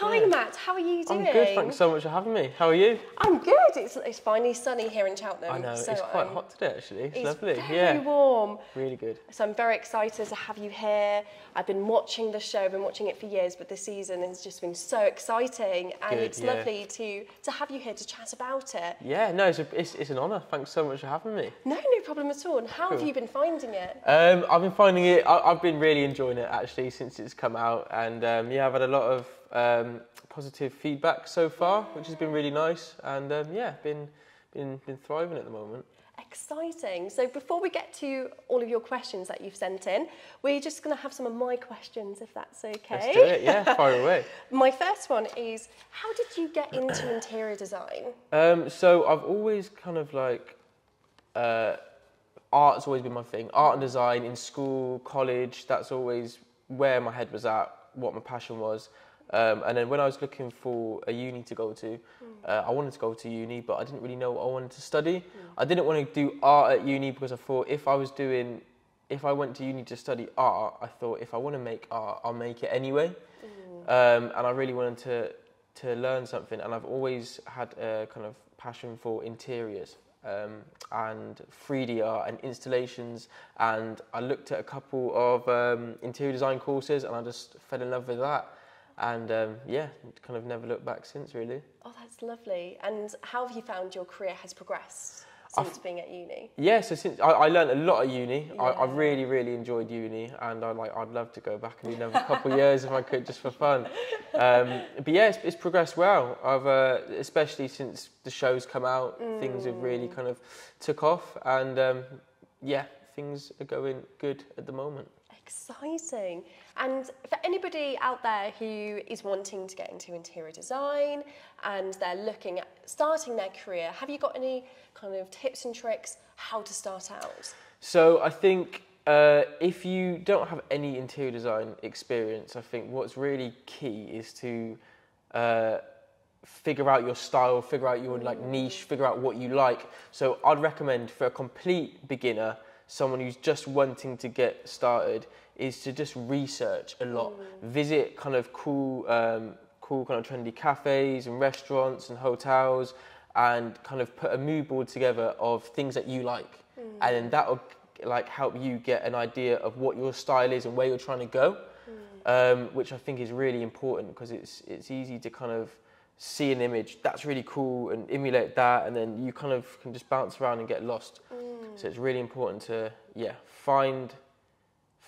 Hi, Yeah. Matt. How are you doing? I'm good, thanks so much for having me. How are you? I'm good. It's, it's finally sunny here in Cheltenham. I know, so it's quite I'm- hot today actually. It's, It's lovely. very yeah, warm. really good. So I'm very excited to have you here. I've been watching the show, I've been watching it for years, but this season has just been so exciting, and Good, it's yeah. lovely to to have you here to chat about it. Yeah, no, it's, a, it's, it's an honour. Thanks so much for having me. No, no problem at all. And how have you been finding it? Um, I've been finding it, I, I've been really enjoying it actually since it's come out. And um, yeah, I've had a lot of um, positive feedback so far, which has been really nice. And um, yeah, been, been, been thriving at the moment. Exciting. So before we get to all of your questions that you've sent in, we're just going to have some of my questions, if that's okay. Let's do it, yeah, fire away. My first one is, how did you get into interior design? Um, so I've always kind of like, uh, art's always been my thing. Art and design in school, college, that's always where my head was at, what my passion was. Um, and then when I was looking for a uni to go to, uh, I wanted to go to uni, but I didn't really know what I wanted to study. I didn't want to do art at uni because I thought if I was doing, if I went to uni to study art, I thought if I want to make art, I'll make it anyway. Um, and I really wanted to to learn something, and I've always had a kind of passion for interiors um, and 3D art and installations. And I looked at a couple of um, interior design courses, and I just fell in love with that. And um, yeah, kind of never looked back since, really. Oh, that's lovely. And how have you found your career has progressed since being at uni? Yeah, so since I, I learned a lot at uni, I, I really, really enjoyed uni, and I like I'd love to go back and do another couple of years if I could, just for fun. Um, but yeah, it's, it's progressed well. I've uh, especially since the show's come out, things have really kind of took off, and um, yeah, things are going good at the moment. Exciting. And for anybody out there who is wanting to get into interior design and they're looking at starting their career, have you got any kind of tips and tricks how to start out? So I think uh, if you don't have any interior design experience, I think what's really key is to uh, figure out your style, figure out your like niche, figure out what you like. So I'd recommend for a complete beginner, someone who's just wanting to get started, is to just research a lot, visit kind of cool, um, cool kind of trendy cafes and restaurants and hotels, and kind of put a mood board together of things that you like, and then that will like help you get an idea of what your style is and where you're trying to go, um, which I think is really important because it's it's easy to kind of see an image that's really cool and emulate that, and then you kind of can just bounce around and get lost. So it's really important to yeah find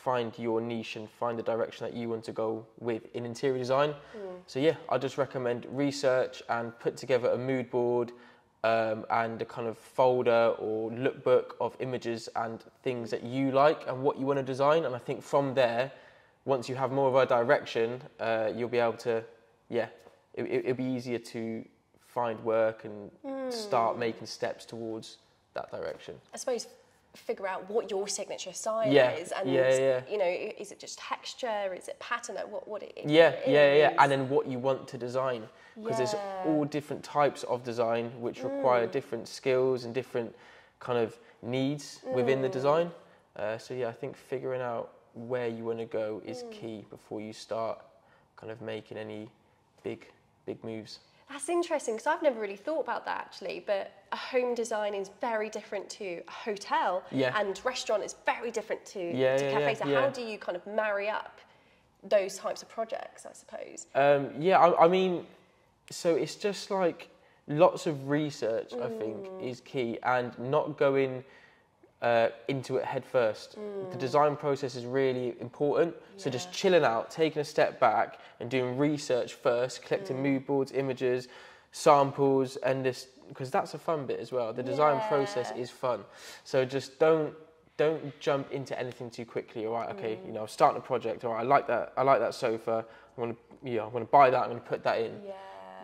find your niche and find the direction that you want to go with in interior design. So yeah, I just recommend research and put together a mood board um, and a kind of folder or lookbook of images and things that you like and what you want to design. And I think from there, once you have more of a direction, uh, you'll be able to, yeah, it, it, it'll be easier to find work and start making steps towards that direction. I suppose figure out what your signature style Yeah, is and yeah, yeah. you know is it just texture is it pattern what what it Yeah, it yeah, yeah, and then what you want to design because there's all different types of design which require Mm. different skills and different kind of needs within Mm. the design. Uh, so yeah, I think figuring out where you want to go is Mm. key before you start kind of making any big big moves. That's interesting because I've never really thought about that actually. But a home design is very different to a hotel, Yeah. and restaurant is very different to, Yeah, to yeah, cafe. so how do you kind of marry up those types of projects? I suppose. Um, yeah, I, I mean, so it's just like lots of research. I think Mm. is key, and not going uh, into it head first. The design process is really important. So just Mm. Chilling out, taking a step back, and doing research first, collecting Mm. mood boards, images, samples, and this because that's a fun bit as well. The design process is fun. So just don't don't jump into anything too quickly. All right, okay, Mm. you know, starting a project. All right, I like that. I like that sofa. I want to, you know, I want to buy that. I'm going to put that in. Yeah.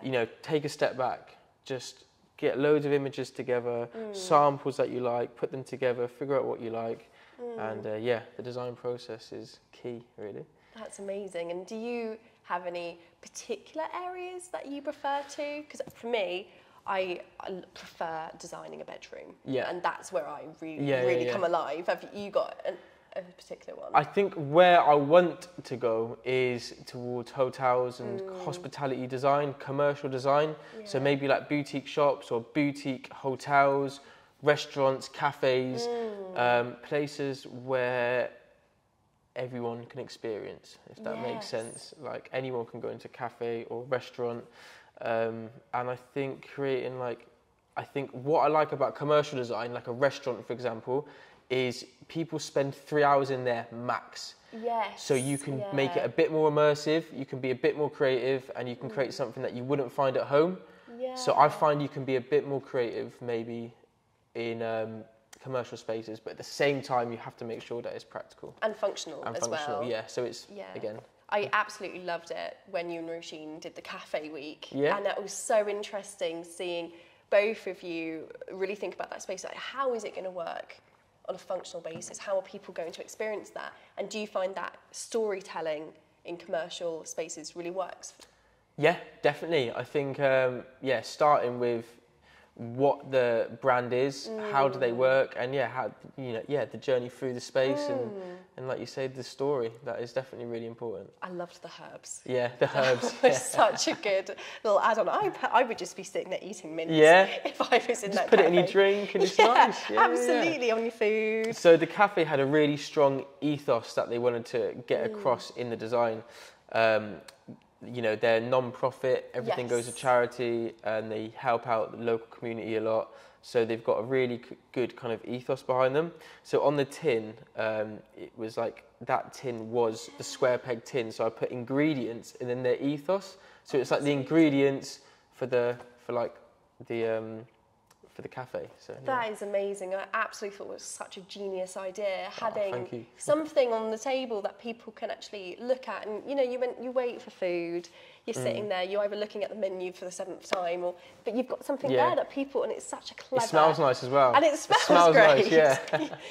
You know, take a step back. Just get loads of images together, samples that you like, put them together, figure out what you like, and uh, yeah, the design process is key, really. That's amazing. And do you have any particular areas that you prefer to? Because for me, I prefer designing a bedroom. Yeah. And that's where I really, Yeah, yeah, really yeah. come alive. Have you got an, a particular one? I think where I want to go is towards hotels and hospitality design, commercial design. So maybe like boutique shops or boutique hotels, restaurants, cafes, um, places where everyone can experience, if that makes sense. Like anyone can go into a cafe or restaurant. Um, and I think creating like, I think what I like about commercial design, like a restaurant, for example, is people spend three hours in there max. yes. So you can make it a bit more immersive, you can be a bit more creative, and you can create something that you wouldn't find at home. yeah. So I find you can be a bit more creative maybe in um, commercial spaces, but at the same time you have to make sure that it's practical and functional and as functional. well. Yeah, so it's Yeah. again. I absolutely loved it when you and Roisin did the cafe week. Yeah. And it was so interesting seeing both of you really think about that space. Like, how is it going to work on a functional basis? How are people going to experience that? And do you find that storytelling in commercial spaces really works? Yeah, definitely. I think um, yeah, starting with what the brand is, how do they mm. work, and yeah, how you know, yeah, the journey through the space, and mm. and like you said, the story. That is definitely really important. I loved the herbs. Yeah, the herbs. Was such a good little add-on. I, I would just be sitting there eating mints Yeah. if I was in Just that put it in your drink, and it's yeah, nice. Yeah, yeah, yeah. absolutely on your food. So the cafe had a really strong ethos that they wanted to get across mm. in the design. Um, you know, they're non-profit, everything goes to charity, and they help out the local community a lot. So they've got a really c- good kind of ethos behind them. So on the tin, um, it was like that tin was the square peg tin. So I put ingredients and then their ethos. So it's like the ingredients for the for like the um, for the cafe. So yeah. That is amazing. I absolutely thought it was such a genius idea having Oh, something on the table that people can actually look at. And you know, you went, you wait for food, you're Mm. sitting there, you're either looking at the menu for the seventh time, or but you've got something Yeah. there that people, and it's such a clever. It smells nice as well. And it smells, smells great. nice, yeah.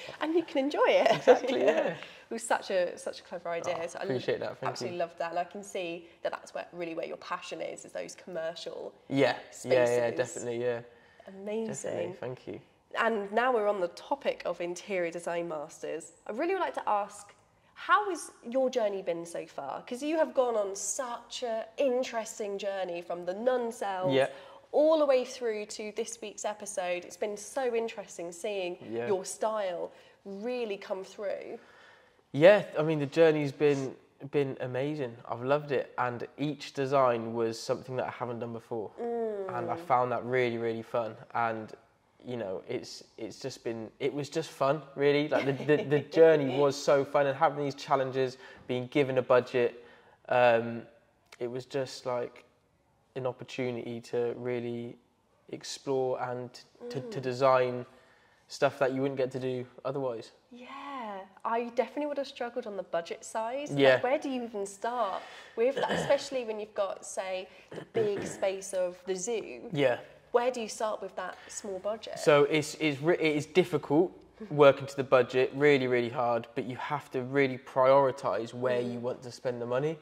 and you can enjoy it. Exactly, yeah. It was such a such a clever idea. Oh, so I appreciate that, thank absolutely you. love that, and I can see that that's where really where your passion is, is those commercial. Yeah, yeah, yeah, spaces. definitely, yeah, Amazing. definitely. Thank you. And now we're on the topic of interior design masters. I really would like to ask, how has your journey been so far? Because you have gone on such an interesting journey from the nun cells Yeah. all the way through to this week's episode. It's been so interesting seeing Yeah. your style really come through. Yeah, I mean the journey's been been amazing. I've loved it, and each design was something that I haven't done before, and I found that really really fun. And you know, it's it's just been it was just fun, really. Like the the, the journey was so fun, and having these challenges, being given a budget, um, it was just like an opportunity to really explore and to, to design stuff that you wouldn't get to do otherwise. Yeah, I definitely would have struggled on the budget. Like, Yeah. where do you even start with that? Especially when you've got, say, the big space of the zoo. Yeah. Where do you start with that small budget? So it's, it's it is difficult working to the budget, really, really hard, but you have to really prioritise where you want to spend the money.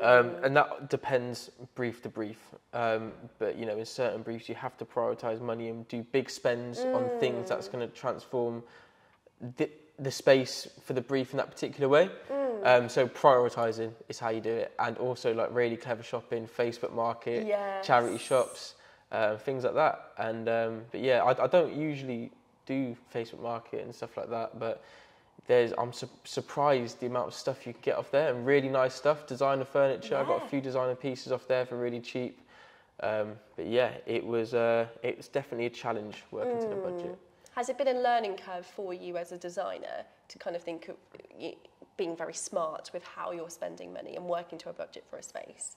Um, and that depends brief to brief. Um, but, you know, in certain briefs, you have to prioritise money and do big spends on things that's going to transform the, the space for the brief in that particular way. Um, so prioritising is how you do it. And also, like, really clever shopping, Facebook Market, charity shops uh, things like that. And um, but yeah, I, I don't usually do Facebook Market and stuff like that, but there's I'm su- surprised the amount of stuff you can get off there and really nice stuff, designer furniture. I got a few designer pieces off there for really cheap. Um, but yeah, it was uh, it was definitely a challenge working to the budget. Has it been a learning curve for you as a designer to kind of think of being very smart with how you're spending money and working to a budget for a space?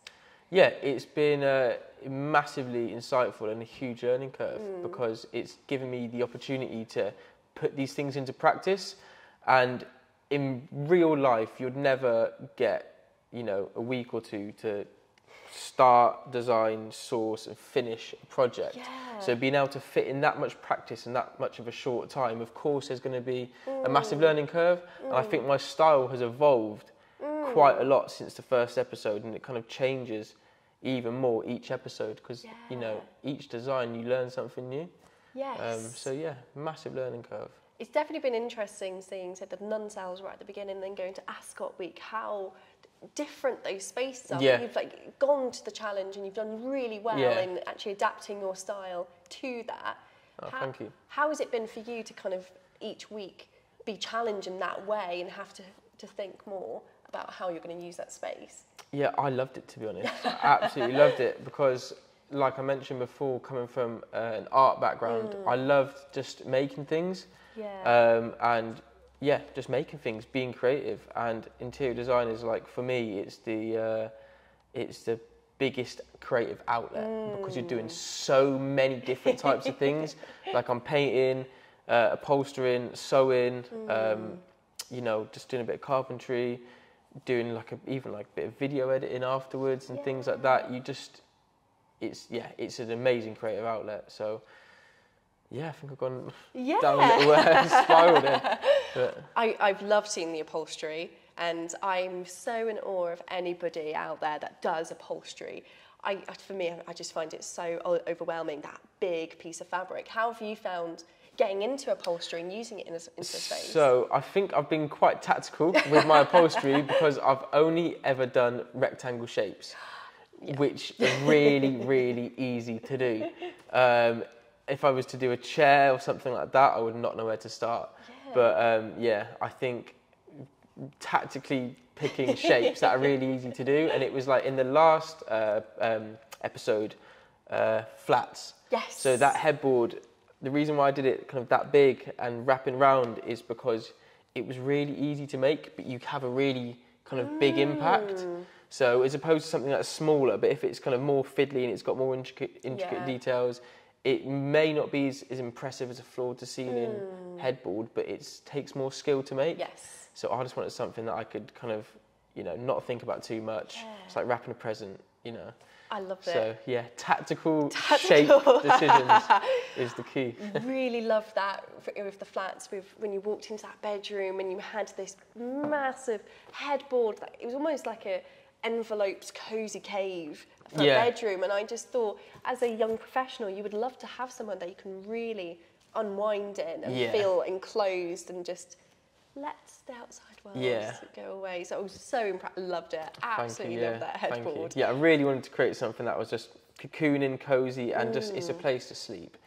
Yeah, it's been uh, massively insightful and a huge learning curve because it's given me the opportunity to put these things into practice. And in real life, you'd never get, you know, a week or two to start, design, source, and finish a project. Yeah. So being able to fit in that much practice in that much of a short time, of course, there's going to be a massive mm. learning curve. And I think mm. my style has evolved mm. quite a lot since the first episode, and it kind of changes even more each episode because you know each design you learn something new. Um, yes. Um, so yeah, massive learning curve. it's definitely been interesting seeing so the nun cells right at the beginning, then going to Ascot Week, how different those spaces are. Yeah. You've like gone to the challenge and you've done really well Yeah. in actually adapting your style to that. Oh, how, thank you. How has it been for you to kind of each week be challenged in that way and have to, to think more about how you're going to use that space? Yeah, I loved it to be honest. I absolutely loved it because, like I mentioned before, coming from uh, an art background, I loved just making things. Yeah. Um, and yeah, just making things, being creative, and interior design is like for me, it's the uh, it's the biggest creative outlet because you're doing so many different types of things. Like I'm painting, uh, upholstering, sewing, um, you know, just doing a bit of carpentry, doing like a, even like a bit of video editing afterwards and things like that. You just it's yeah, it's an amazing creative outlet. So. Yeah, I think I've gone yeah. down a little uh, spiral there. But I, I've loved seeing the upholstery, and I'm so in awe of anybody out there that does upholstery. I, for me, I just find it so overwhelming that big piece of fabric. How have you found getting into upholstery and using it in a, into a space? So I think I've been quite tactical with my upholstery because I've only ever done rectangle shapes, which are really, really easy to do. Um, if I was to do a chair or something like that, I would not know where to start. But um, yeah, I think tactically picking shapes that are really easy to do. And it was like in the last uh, um, episode, uh, flats. Yes. So that headboard, the reason why I did it kind of that big and wrapping round is because it was really easy to make, but you have a really kind of big impact. Mm. So as opposed to something that's smaller, but if it's kind of more fiddly and it's got more intricate, intricate Yeah. details, it may not be as, as impressive as a floor to ceiling Mm. headboard, but it takes more skill to make. yes. So I just wanted something that I could kind of, you know, not think about too much. It's like wrapping a present, you know. I love it. So yeah, tactical, Tactical. shape decisions is the key. really loved that with the flats with when you walked into that bedroom and you had this massive headboard it was almost like a enveloped cozy cave for Yeah. a bedroom and I just thought as a young professional you would love to have someone that you can really unwind in and Yeah. feel enclosed and just let the outside world Yeah. go away so I was so impressed loved it absolutely you. loved Yeah, that thank you. headboard Yeah, I really wanted to create something that was just cocooning, cozy, and just it's a place to sleep.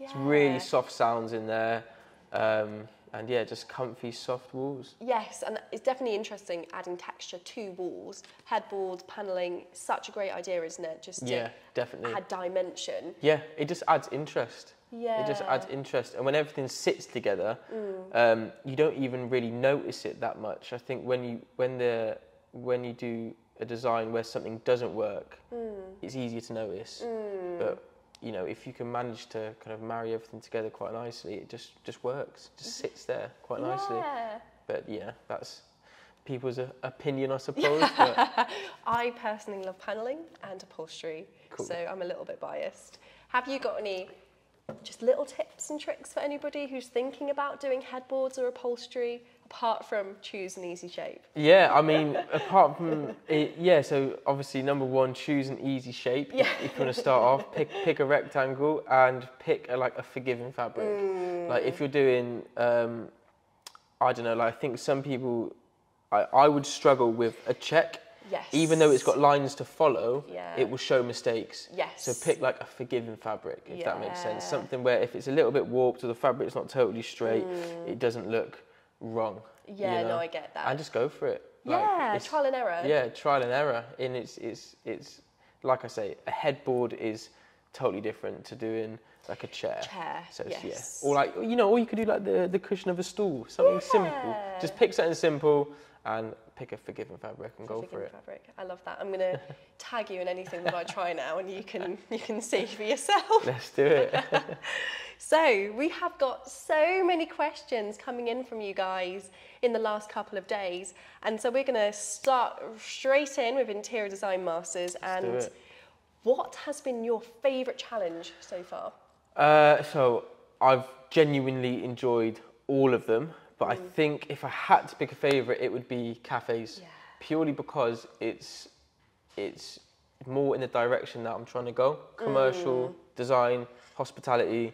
It's really soft sounds in there, um, and yeah, just comfy, soft walls. Yes, and it's definitely interesting adding texture to walls, Headboard, paneling. Such a great idea, isn't it? Just to Yeah, definitely. add dimension. Yeah, it just adds interest. Yeah. It just adds Mm. interest, and when everything sits together, um, you don't even really notice it that much. I think when you when the when you do a design where something doesn't work, Mm. it's easier to notice. But you know, if you can manage to kind of marry everything together quite nicely, it just just works. It just sits there quite nicely. Yeah. But yeah, that's people's opinion, I suppose. I personally love paneling and upholstery, Cool. so I'm a little bit biased. Have you got any just little tips and tricks for anybody who's thinking about doing headboards or upholstery, apart from choose an easy shape? Yeah, I mean, apart from it, yeah, so obviously number one, choose an easy shape. Yeah. If you want to start off, pick pick a rectangle and pick a, like a forgiving fabric. Like if you're doing, um, I don't know, like I think some people, I, I would struggle with a check. Yes. Even though it's got lines to follow, Yeah. it will show mistakes. Yes. So pick like a forgiving fabric, if that makes sense. Something where if it's a little bit warped or the fabric's not totally straight, it doesn't look wrong. you Mm. Yeah, no. I get that. And just go for it. Like, yeah, it's- trial and error. Yeah, trial and error. And it's it's it's like I say, a headboard is totally different to doing like a chair. Chair, So yes. yeah. Or like you know, or you could do like the the cushion of a stool, something simple. Just pick something simple and pick a forgiving fabric and go for it. Fabric. I love that. I'm gonna tag you in anything that I try now, and you can you can see for yourself. Let's do it. So we have got so many questions coming in from you guys in the last couple of days, and so we're gonna start straight in with Interior Design Masters. And what has been your favourite challenge so far? Uh, so I've genuinely enjoyed all of them, but I Mm. think if I had to pick a favourite, it would be cafes, Yeah. purely because it's it's more in the direction that I'm trying to go: commercial Mm. design, hospitality.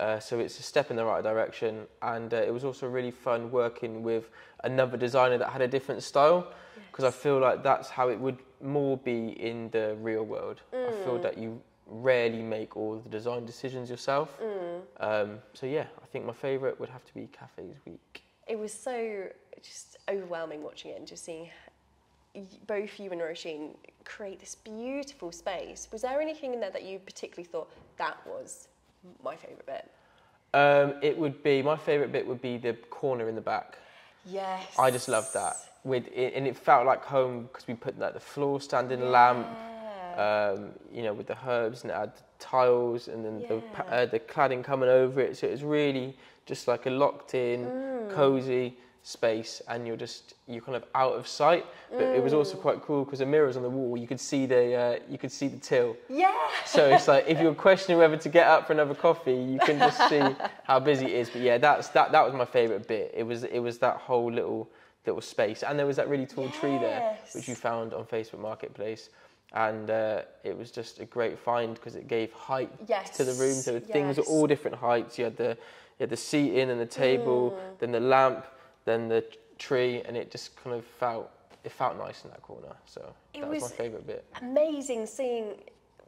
Uh, so it's a step in the right direction, and uh, it was also really fun working with another designer that had a different style, because I feel like that's how it would more be in the real world. I feel that you rarely make all the design decisions yourself. Um, so yeah, I think my favourite would have to be Cafes Week. It was so just overwhelming watching it and just seeing both you and Roisin create this beautiful space. Was there anything in there that you particularly thought that was my favourite bit? Um, it would be my favourite bit would be the corner in the back. Yes. I just loved that. With it, and it felt like home because we put like the floor standing lamp, um, you know, with the herbs and it had the tiles and then the uh, the cladding coming over it. So it was really just like a locked in, Mm. cozy space, and you're just you're kind of out of sight. But it was also Mm. quite cool because the mirrors on the wall, you could see the uh, you could see the till. Yeah. So it's like if you're questioning whether to get up for another coffee, you can just see how busy it is. But yeah, that's that that was my favourite bit. It was it was that whole little little space, and there was that really tall tree there, which you found on Facebook Marketplace, and uh, it was just a great find because it gave height to the room. So Yes, things were all different heights. You had the you had the seating and the table, Mm. then the lamp, then the tree, and it just kind of felt it felt nice in that corner. So It that was, was- my favourite bit. amazing seeing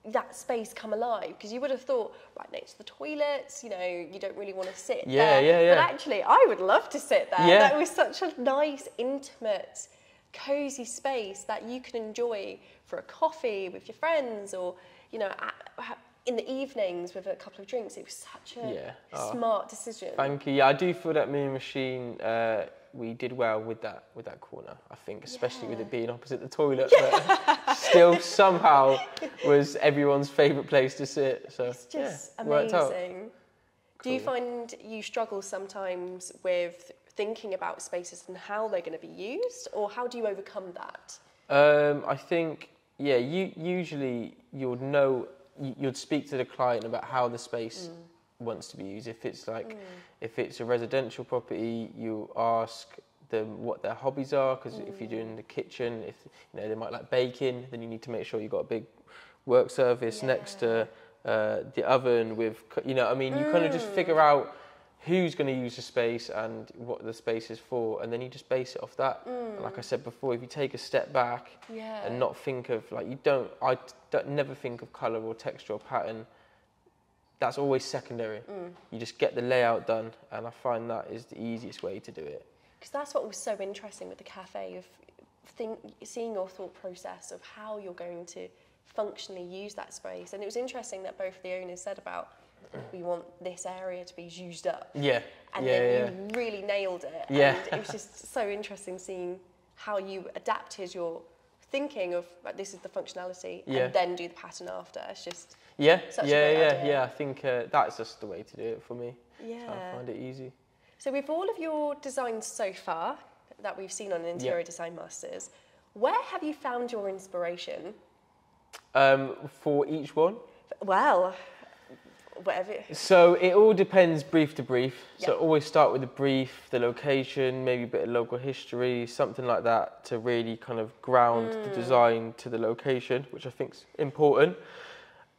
that space come alive because you would have thought right next to the toilets you know you don't really want to sit Yeah, there yeah, yeah. but actually i would love to sit there Yeah. that was such a nice intimate cozy space that you can enjoy for a coffee with your friends or you know at, in the evenings with a couple of drinks it was such a Yeah. Oh. smart decision Thank you. Yeah, I do feel that me and Roisin, uh, we did well with that with that corner. I think, especially with it being opposite the toilet, but still somehow was everyone's favourite place to sit. So it's just yeah, amazing do you find you struggle sometimes with thinking about spaces and how they're going to be used or how do you overcome that Um, I think, yeah, you usually you'd know, you- you'd speak to the client about how the space mm. wants to be used. If it's like, mm. if it's a residential property, you ask them what their hobbies are, because if you're doing mm. the kitchen, if you know they might like baking, then you need to make sure you've got a big work surface next to uh, the oven with, you know, I mean, you kind of just figure out who's going to use the space and what the space is for, and then you just base it off that. And like I mm. said before, if you take a step back Yeah. and not think of like you don't, I don't, never think of color or texture or pattern. That's always secondary. Mm. You just get the layout done, and I find that is the easiest way to do it. Because that's what was so interesting with the cafe of think, seeing your thought process of how you're going to functionally use that space. And it was interesting that both the owners said about we want this area to be used up. Yeah, And yeah, then yeah. you really nailed it. Yeah. And it was just so interesting seeing how you adapted your thinking of like, this is the functionality Yeah. and then do the pattern after. It's just, Yeah, yeah, yeah, idea. yeah. I think uh, that's just the way to do it for me. I yeah. find it easy. So with all of your designs so far that we've seen on Interior Design Masters, where have you found your inspiration? Um, for each one, Well, whatever. So it all depends brief to brief. So always start with the brief, the location, maybe a bit of local history, something like that to really kind of ground the design to the location, which I think is important.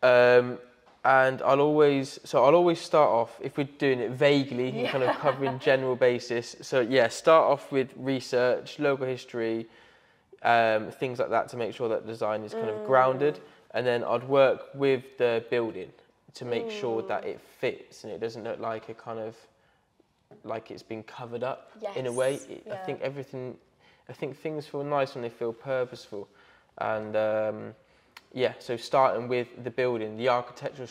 Um, and I'll always so I'll always start off if we're doing it vaguely and kind of covering general basis. So yeah, start off with research, local history, um, things like that to make sure that design is kind of grounded. And then I'd work with the building to make sure that it fits and it doesn't look like a kind of like it's been covered up in a way. Yes, It, I think everything, I think things feel nice when they feel purposeful. And um, yeah, so starting with the building, the architectural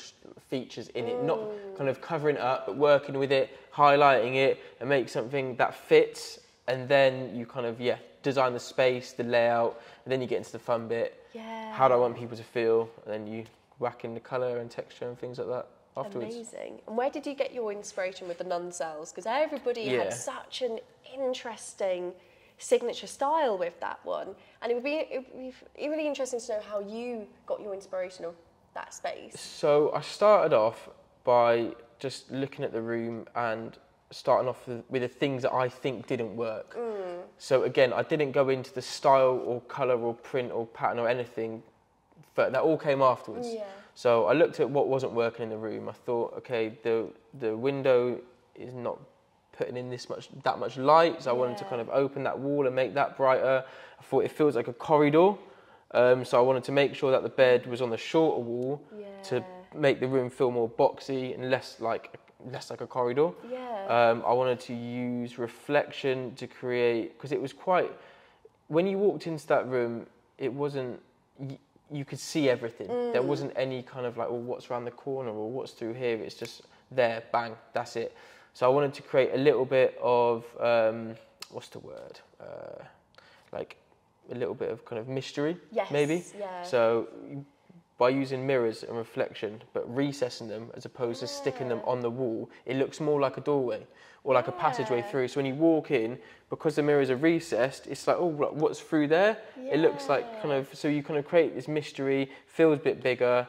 features in it, not kind of covering it up, but working with it, highlighting it, and make something that fits. And then you kind of yeah design the space, the layout, and then you get into the fun bit. Yeah. How do I want people to feel? And then you whack in the colour and texture and things like that afterwards. Amazing. And where did you get your inspiration with the nun cells? Because everybody Yeah. had such an interesting signature style with that one. And it would be, it would be really interesting to know how you got your inspiration of that space. So I started off by just looking at the room and starting off with, with the things that I think didn't work. Mm. So again, I didn't go into the style or colour or print or pattern or anything, but that all came afterwards. Yeah. So I looked at what wasn't working in the room. I thought, okay, the the window is not putting in this much that much light, so I wanted to kind of open that wall and make that brighter. I thought it feels like a corridor, um, so I wanted to make sure that the bed was on the shorter wall yeah. to make the room feel more boxy and less like less like a corridor. Yeah. Um, I wanted to use reflection to create because it was quite. When you walked into that room, it wasn't. You, could see everything. Mm. There wasn't any kind of like, well, what's around the corner or what's through here. It's just there, bang, that's it. So I wanted to create a little bit of um, what's the word? Uh, like a little bit of kind of mystery, yes. maybe. Yeah. So by using mirrors and reflection, but recessing them as opposed to sticking them on the wall, it looks more like a doorway or like a passageway Yeah. through. So when you walk in, because the mirrors are recessed, it's like, oh, what's through there? It looks like kind of, so you kind of create this mystery, feels a bit bigger.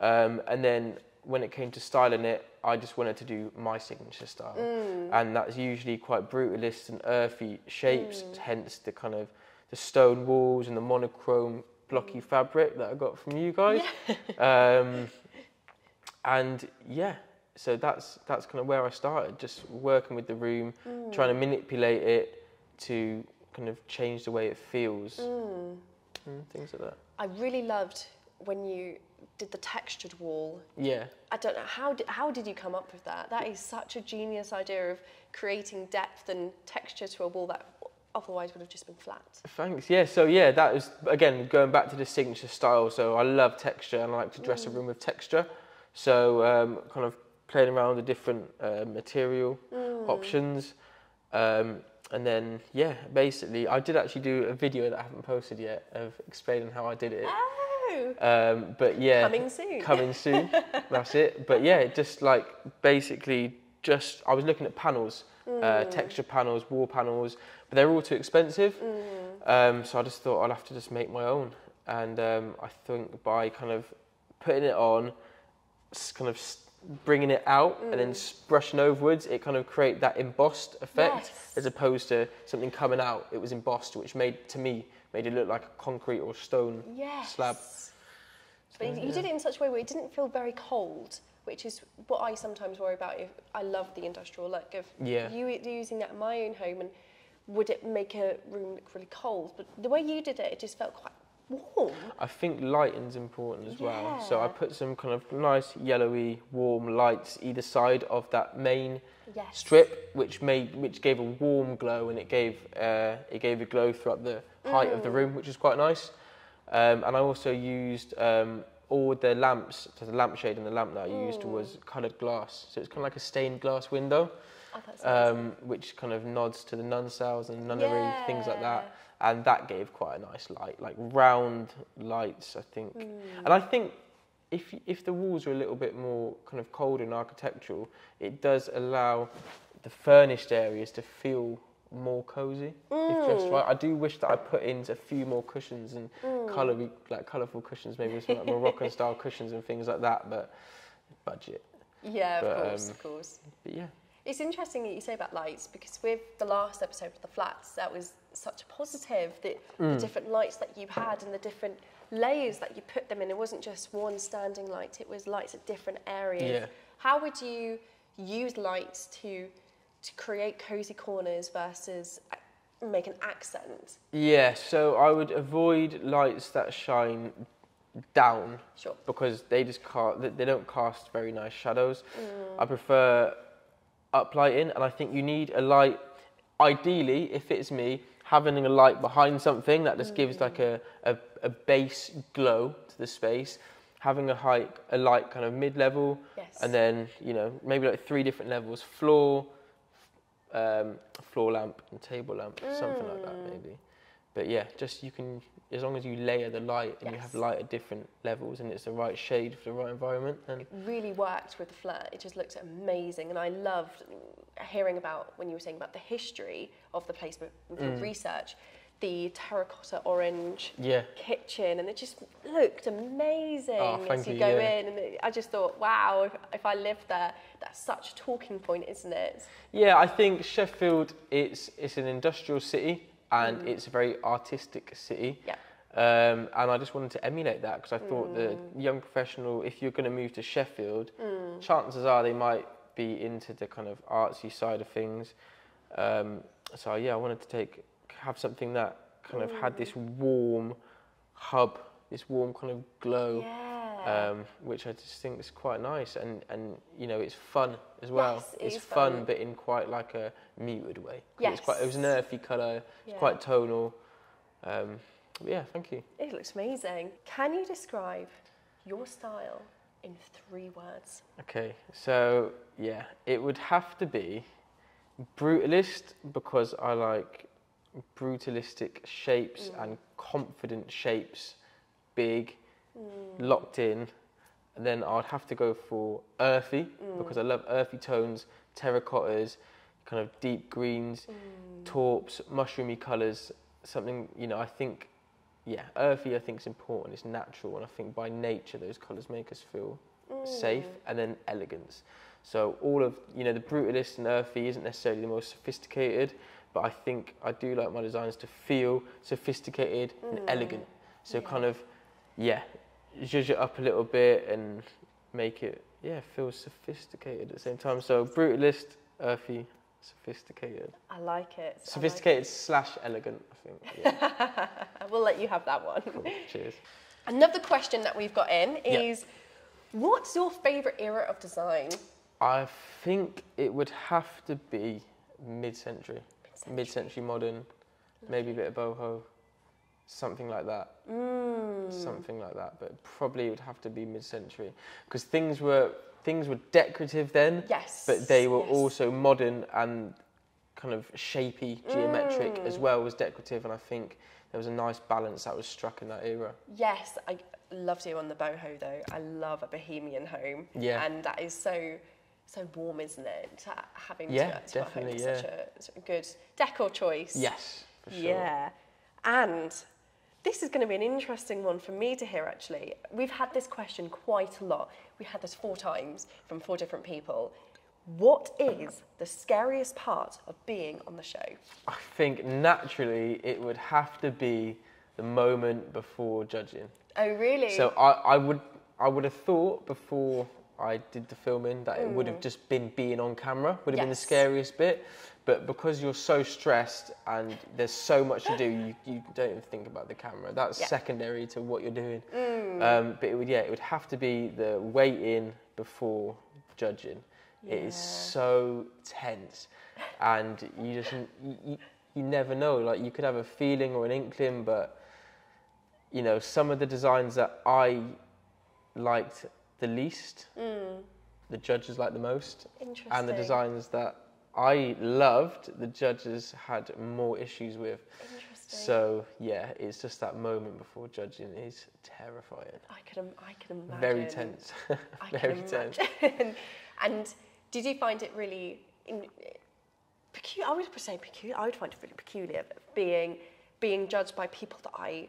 Um, and then when it came to styling it, I just wanted to do my signature style. Mm. And that's usually quite brutalist and earthy shapes, Mm. hence the kind of the stone walls and the monochrome blocky fabric that I got from you guys. um, and yeah, so that's that's kind of where I started, just working with the room, Mm. trying to manipulate it to kind of change the way it feels Mm. and things like that. I really loved when you did the textured wall. Yeah. I don't know how did, how did you come up with that? That is such a genius idea of creating depth and texture to a wall that otherwise would have just been flat. Thanks. Yeah. So yeah, that was again going back to the signature style. So I love texture and I like to dress a room with texture. So um, kind of playing around with different uh, material options, um, and then yeah, basically I did actually do a video that I haven't posted yet of explaining how I did it. Oh, Um, but yeah, coming soon. coming soon. That's it. But yeah, it just like basically just I was looking at panels, uh, texture panels, wall panels, but they're all too expensive. Um, so I just thought I'll have to just make my own. And um, I think by kind of putting it on, kind of bringing it out and then mm. brushing overwards, it kind of create that embossed effect Yes. as opposed to something coming out. It was embossed, which made to me made it look like a concrete or stone yes. slab. But you- you did it in such a way where it didn't feel very cold, which is what I sometimes worry about. If I love the industrial look of Yeah. you using that in my own home, and would it make a room look really cold? But the way you did it, it just felt quite warm. I think lighting's important as well. So I put some kind of nice yellowy, warm lights either side of that main Yes. strip, which made which gave a warm glow and it gave uh, it gave a glow throughout the height of the room, which was quite nice. Um, and I also used um, all the lamps, so the lampshade and the lamp that I used was coloured glass, so it's kind of like a stained glass window, Oh, um, which kind of nods to the nun cells and nunnery things like that Yeah. And that gave quite a nice light, like round lights, I think. Mm. And I think if if the walls are a little bit more kind of cold and architectural, it does allow the furnished areas to feel more cozy. If just mm. right, I do wish that I put in a few more cushions and mm. colour like colourful cushions, maybe some like Moroccan style cushions and things like that. But budget. Yeah, of but, course, um, of course. But yeah, It's interesting that you say about lights because with the last episode of the flats, that was such a positive. The, Mm. the different lights that you had and the different layers that you put them in. It wasn't just one standing light; it was lights at different areas. Yeah. How would you use lights to to create cozy corners versus make an accent? yeah. So I would avoid lights that shine down Sure. because they just cast, they- they don't cast very nice shadows. I prefer uplighting, and I think you need a light. Ideally, if it's me, having a light behind something that just gives like a, a, a base glow to the space. Having a height, a light kind of mid level, Yes. and then you know maybe like three different levels: floor, um, floor lamp, and table lamp, something like that maybe. But yeah, just you can as long as you layer the light and you have light at different levels and it's the right shade for the right environment. And it really worked with the flat. It just looked amazing, and I loved hearing about when you were saying about the history of the place with, your mm. research, the terracotta orange yeah, kitchen, and it just looked amazing Oh, as you, you, go yeah. in. And it, I just thought, wow, if, if I lived there, that's such a talking point, isn't it? yeah. I think Sheffield it's it's an industrial city and Mm. it's a very artistic city. Yeah. Um, and I just wanted to emulate that because I thought the Mm. young professional, if you're going to move to Sheffield, chances are they might be into the kind of artsy side of things. Um, so yeah, I wanted to take have something that kind of had Mm. this warm hub, this warm kind of glow, Yeah. Um, which I just think is quite nice and, and you know it's fun as well. Yes, it it's fun, fun. but in quite like a muted way. 'Cause It's quite, it was an earthy colour. Yeah. It's quite tonal. Um, yeah, thank you. It looks amazing. Can you describe your style in three words? Okay, so yeah, it would have to be brutalist because I like brutalistic shapes and confident shapes, big, Mm. locked in. And then I'd have to go for earthy mm. because I love earthy tones, terracottas, kind of deep greens, mm. taupes, mushroomy colours. Something you know, I think, yeah, earthy. I think is important. It's natural, and I think by nature those colours make us feel safe, and then elegance. So all of you know the brutalist and earthy isn't necessarily the most sophisticated, but I think I do like my designs to feel sophisticated and elegant. So kind of, yeah, zhuzh it up a little bit and make it yeah feel sophisticated at the same time. So brutalist, earthy, sophisticated, I like it. I like sophisticated slash elegant. I think. Yeah, it. I will let you have that one. cool. Cheers. Another question that we've got in is what's your favourite era of design? I think it would have to be mid-century, Mid-century. mid-century modern, maybe a bit of boho, something like that. Mm. Something like that, but probably it would have to be mid-century because things were things were decorative then, Yes. but they were yes. also modern and kind of shapy, geometric as Mm. well as decorative. And I think there was a nice balance that was struck in that era. Yes, I loved you on the boho though. I love a bohemian home. Yeah. And that is so so warm, isn't it? Having Yeah, to, to a home yeah. such, a, such a good decor choice. Yes, for sure. Yeah. And this is going to be an interesting one for me to hear actually. We've had this question quite a lot. We had this four times from four different people. What is the scariest part of being on the show? I think naturally it would have to be the moment before judging. Oh, really? So I, I would I would have thought before I did the filming that it would Mm. have just been being on camera would have been the scariest bit. But because you're so stressed and there's so much to do, you, you don't even think about the camera. That's Yeah. secondary to what you're doing. Mm. Um, but it would yeah, it would have to be the wait in before judging. It is so tense, and you just you, you, you never know. Like you could have a feeling or an inkling, but you know some of the designs that I liked the least, the judges liked the most, Mm. Interesting. and the designs that I loved, the judges had more issues with. So yeah, it's just that moment before judging is terrifying, I could, I could imagine. very tense, I very can tense. imagine. and did you find it really in, peculiar? I would say peculiar. I would find it really peculiar being being judged by people that I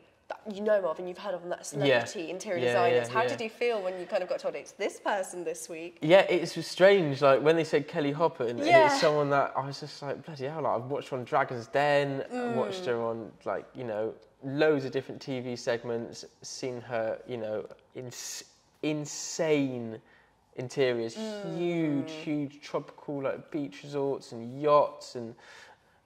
you know of and you've heard of, and that celebrity interior Yeah, designers. yeah, How yeah. did you feel when you kind of got told it's this person this week? Yeah, it's strange. Like when they said Kelly Hoppen, and, it's someone that I was just like, bloody hell! Like, I've watched her on Dragon's Den, I watched mm. her on like you know loads of different TV segments, seen her you know ins- insane interiors, huge, mm. huge tropical like beach resorts and yachts and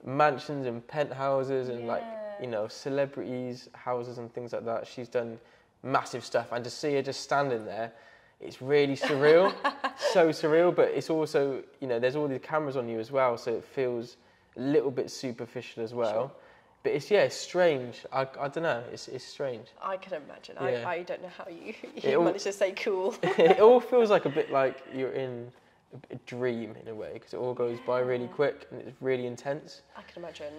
mansions and penthouses and like Yeah. You know celebrities' houses and things like that. She's done massive stuff, and to see her just standing there, it's really surreal, so surreal. But it's also you know there's all these cameras on you as well, so it feels a little bit superficial as well. Sure. But it's yeah, it's strange. I, I don't know. It's it's strange. I can imagine. Yeah. I, I don't know how you, you all- managed to say cool. it all feels like a bit like you're in a dream in a way because it all goes by really quick and it's really intense. I can imagine.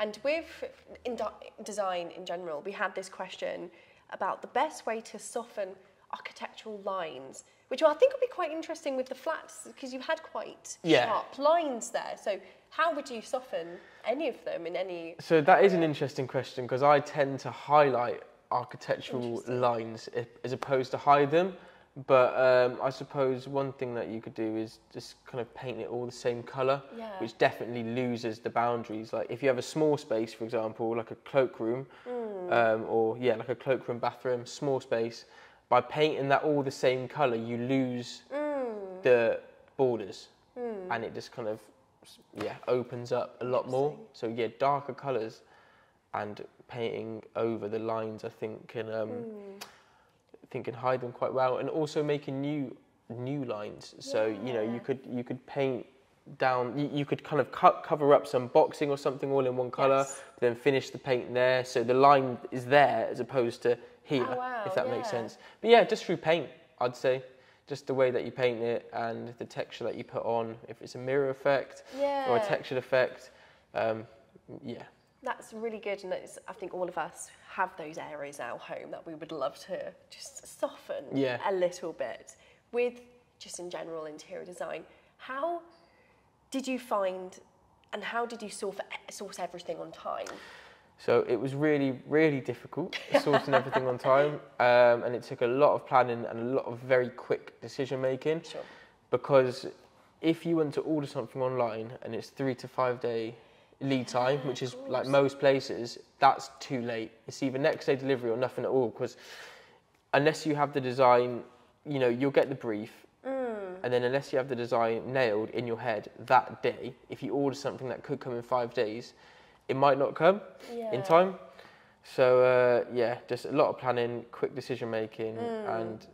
And with in de- design in general, we had this question about the best way to soften architectural lines, which I think would be quite interesting with the flats because you had quite Yeah. sharp lines there. So how would you soften any of them in any? So that is an interesting question because I tend to highlight architectural lines as opposed to hide them. But um, I suppose one thing that you could do is just kind of paint it all the same colour, Yeah. which definitely loses the boundaries. Like if you have a small space, for example, like a cloakroom, um, or yeah, like a cloakroom, bathroom, small space. By painting that all the same colour, you lose Mm. the borders, and it just kind of yeah opens up a lot more. So yeah, darker colours and painting over the lines, I think can um, Mm. I think can hide them quite well, and also making new new lines. So you know you could you could paint down. You, you could kind of cut cover up some boxing or something all in one colour, Yes. then finish the paint there, so the line is there as opposed to here. Oh, wow, if that makes sense. But yeah, just through paint, I'd say. Just the way that you paint it and the texture that you put on, if it's a mirror effect Yeah. or a textured effect, um, yeah. That's really good, and I think all of us have those areas our home that we would love to just soften Yeah. a little bit. With just in general interior design, how did you find and how did you source, source everything on time? So it was really, really difficult sorting everything on time, um, and it took a lot of planning and a lot of very quick decision making. Sure. Because if you want to order something online and it's three to five day lead time, which is like most places, that's too late. It's either next day delivery or nothing at all. Because unless you have the design, you know, you'll get the brief. And then, unless you have the design nailed in your head that day, if you order something that could come in five days, it might not come Yeah. in time. So uh, yeah, just a lot of planning, quick decision making, Mm. and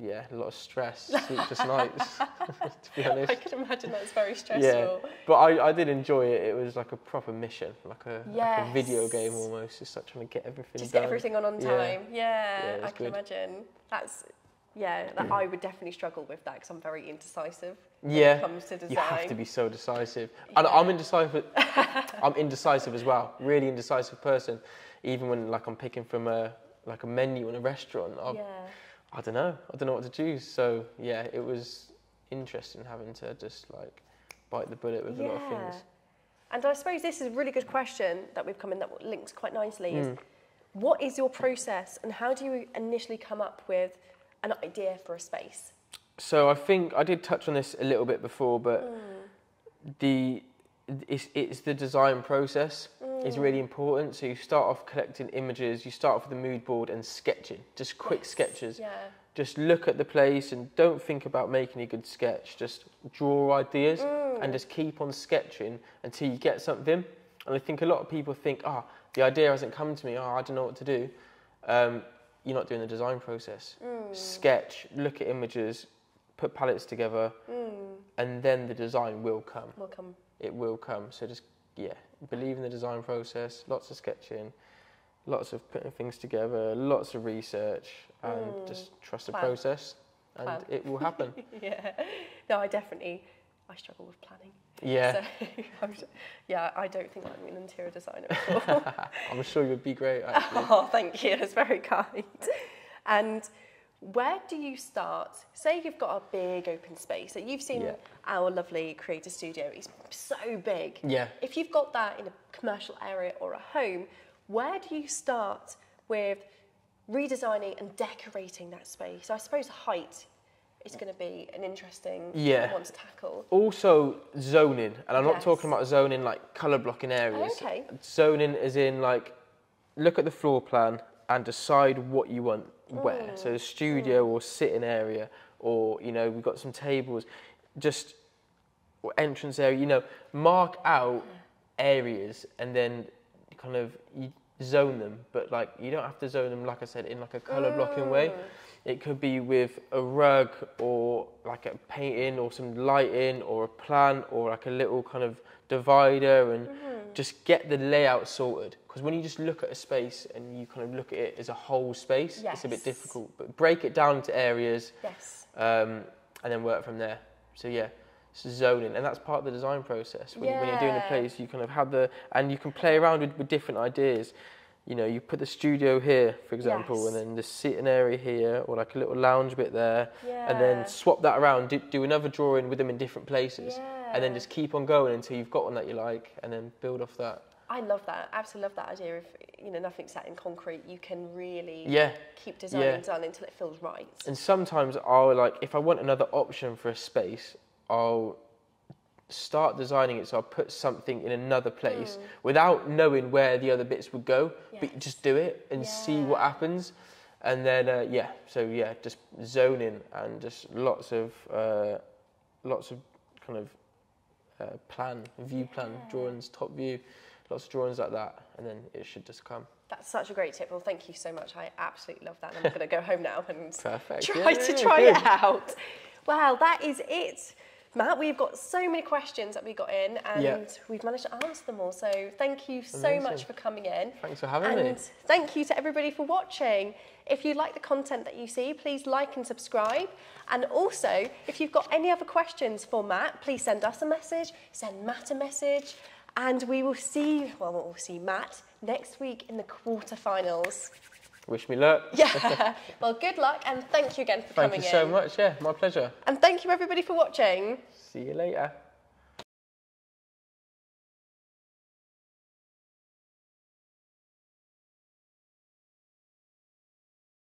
yeah, a lot of stress, sleepless nights. to be honest. I can imagine that's very stressful. Yeah, but I, I did enjoy it. It was like a proper mission, like a, like a video game almost. Just like trying to get everything Just done. get everything on on time. Yeah, Yeah, I it's can good. imagine. That's yeah. That mm. I would definitely struggle with that because I'm very indecisive when Yeah, it comes to design. You have to be so decisive, and I'm indecisive. I'm indecisive as well. Really indecisive person. Even when like I'm picking from a like a menu in a restaurant, I, Yeah. I don't know. I don't know what to choose. So yeah, it was interesting having to just like bite the bullet with a lot of things. And I suppose this is a really good question that we've come in that links quite nicely Hmm. is what is your process and how do you initially come up with an idea for a space? So I think I did touch on this a little bit before, but the it's, it's the design process is mm. really important. So you start off collecting images. You start off with a mood board and sketching, just quick Yes, sketches. Yeah. Just look at the place and don't think about making a good sketch. Just draw ideas and mm. just keep on sketching until you get something. And I think a lot of people think, oh, the idea hasn't come to me. Oh, I don't know what to do. Um, you're not doing the design process. Mm. Sketch, look at images, put palettes together, and then the design will come. We'll come. It will come. So just yeah, believe in the design process. Lots of sketching, lots of putting things together, lots of research, and hmm. just trust the Plan. process, and Plan. it will happen. Yeah. No, I definitely I struggle with planning. yeah, So, yeah, I don't think I'm an interior designer at all. I'm sure you'd be great. Actually. Oh, thank you. That's very kind. And where do you start? Say you've got a big open space. So you've seen Yeah. our lovely creator studio. It's so big. Yeah. If you've got that in a commercial area or a home, where do you start with redesigning and decorating that space? I suppose height is going to be an interesting Yeah. one to tackle. Also zoning, and I'm not talking about zoning like colour blocking areas. Oh, okay. Zoning is in like look at the floor plan and decide what you want where. Mm. So a studio or sitting area, or you know we've got some tables, just entrance area. You know, mark out areas and then kind of zone them. But like you don't have to zone them like I said in like a colour blocking way. Mm. It could be with a rug or like a painting or some lighting or a plant or like a little kind of divider and Mm-hmm. just get the layout sorted. Because when you just look at a space and you kind of look at it as a whole space, it's a bit difficult. But break it down into areas Yes. um, and then work from there. So yeah, it's zoning, and that's part of the design process. When, you, when you're doing a place, you kind of have the, and you can play around with, with different ideas. You know, you put the studio here, for example, Yes. and then the sitting area here, or like a little lounge bit there, and then swap that around. Do, do another drawing with them in different places, and then just keep on going until you've got one that you like, and then build off that. I love that. I Absolutely love that idea of you know nothing set in concrete. You can really Yeah. keep designing Yeah. done until it feels right. And sometimes I'll like if I want another option for a space, I'll start designing it. So I'll put something in another place without knowing where the other bits would go, but Yes. just do it and see what happens. And then uh, yeah, so yeah, just zoning and just lots of uh, lots of kind of uh, plan, view plan Yeah. drawings, top view, lots of drawings like that, and then it should just come. That's such a great tip. Well, thank you so much. I absolutely love that. And I'm going to go home now and Perfect. try Yeah, to yeah, try good. it out. Well, that is it. Matt, we've got so many questions that we got in and Yeah. we've managed to answer them all. So thank you so Amazing. much for coming in. Thanks for having and me. thank you to everybody for watching. If you like the content that you see, please like and subscribe. And also, if you've got any other questions for Matt, please send us a message, send Matt a message, and we will see, well, we'll see Matt next week in the quarterfinals. Wish me luck. Yeah. well, good luck and thank you again for coming. Thank you so in. much. Yeah, my pleasure. And thank you everybody for watching. See you later.